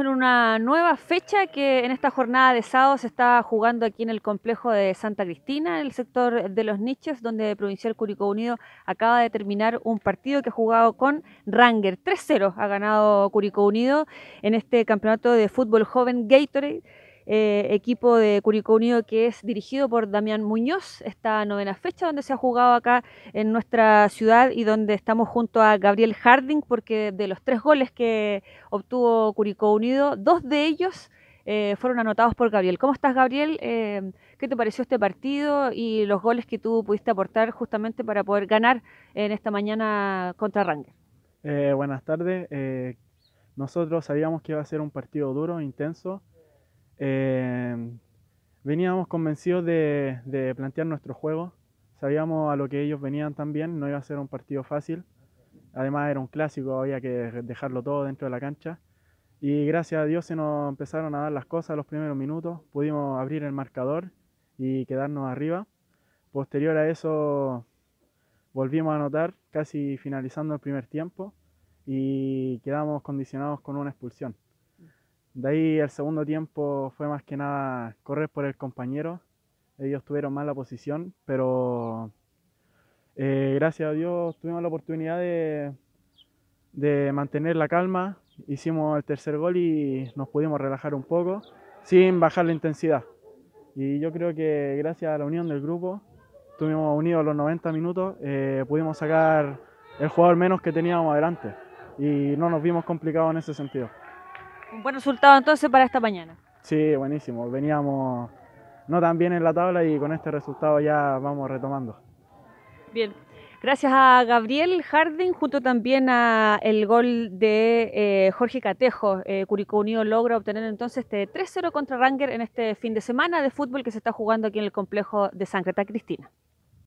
en una nueva fecha que en esta jornada de sábado se está jugando aquí en el complejo de Santa Cristina, en el sector de los niches, donde Provincial Curicó Unido acaba de terminar un partido que ha jugado con Ranger. 3-0 ha ganado Curicó Unido en este campeonato de fútbol joven Gatorade. Eh, equipo de Curicó Unido que es dirigido por Damián Muñoz, esta novena fecha donde se ha jugado acá en nuestra ciudad y donde estamos junto a Gabriel Harding, porque de los tres goles que obtuvo Curicó Unido, dos de ellos eh, fueron anotados por Gabriel. ¿Cómo estás, Gabriel? Eh, ¿Qué te pareció este partido y los goles que tú pudiste aportar justamente para poder ganar en esta mañana contra Ranger? buenas tardes. nosotros sabíamos que iba a ser un partido duro, intenso. Eh, veníamos convencidos de, plantear nuestro juego. Sabíamos a lo que ellos venían también, no iba a ser un partido fácil. Además era un clásico, había que dejarlo todo dentro de la cancha. Y gracias a Dios se nos empezaron a dar las cosas los primeros minutos. Pudimos abrir el marcador y quedarnos arriba. Posterior a eso volvimos a anotar casi finalizando el primer tiempo y quedamos condicionados con una expulsión. De ahí el segundo tiempo fue más que nada correr por el compañero. Ellos tuvieron mala posición, pero eh, gracias a Dios tuvimos la oportunidad de, mantener la calma. Hicimos el tercer gol y nos pudimos relajar un poco sin bajar la intensidad. Y yo creo que gracias a la unión del grupo, estuvimos unidos los 90 minutos, eh, pudimos sacar el jugador menos que teníamos adelante y no nos vimos complicados en ese sentido. Un buen resultado entonces para esta mañana. Sí, buenísimo. Veníamos no tan bien en la tabla y con este resultado ya vamos retomando. Bien, gracias a Gabriel Harding, junto también a el gol de eh, Jorge Catejo. Eh, Curicó Unido logra obtener entonces este 3-0 contra Ranger en este fin de semana de fútbol que se está jugando aquí en el complejo de San Cristina.